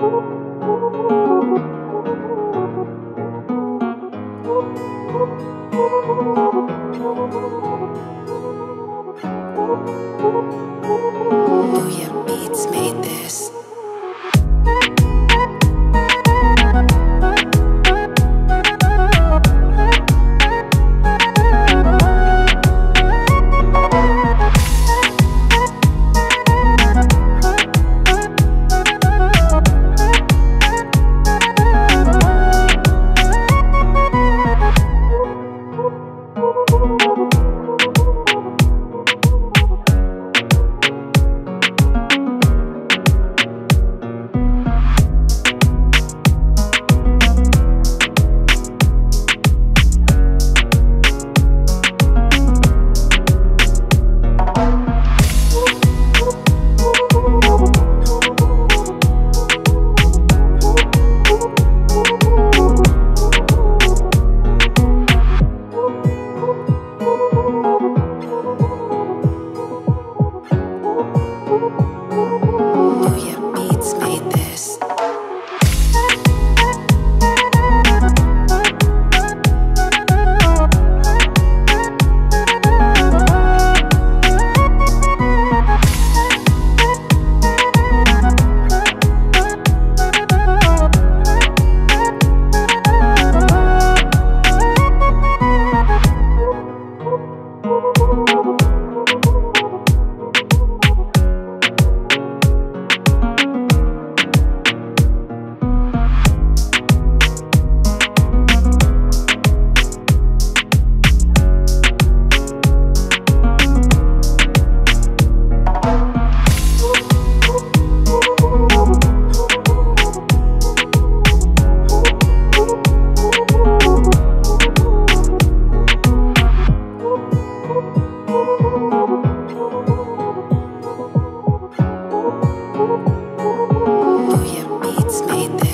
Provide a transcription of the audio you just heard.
Oh your beats made this. It's made